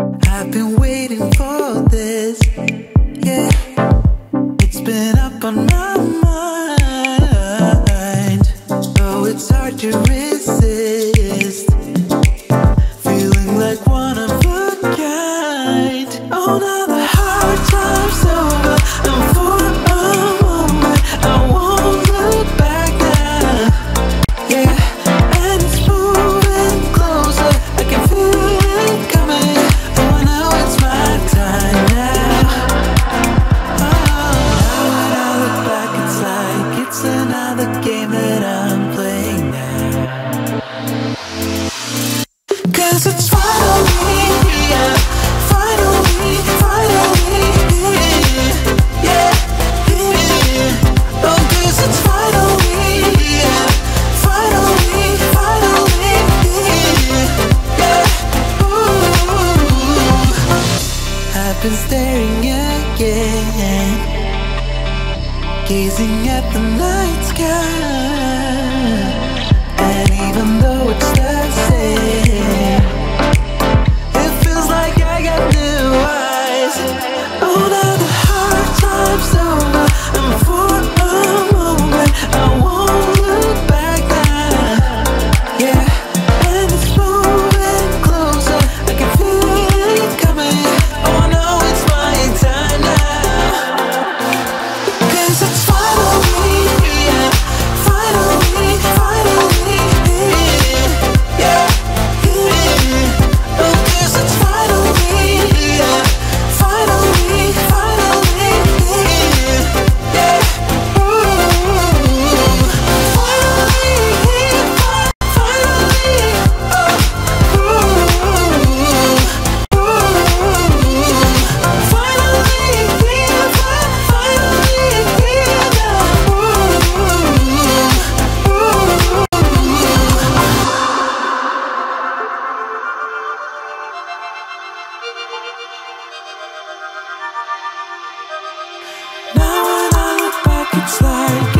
I've been waiting for this, yeah. It's been up on my mind, though it's hard to resist. the game that I'm playing now. Cause it's finally here, finally, finally yeah, oh, it's finally here, finally, finally yeah, ooh. I've been staring at you gazing at the night sky. It's like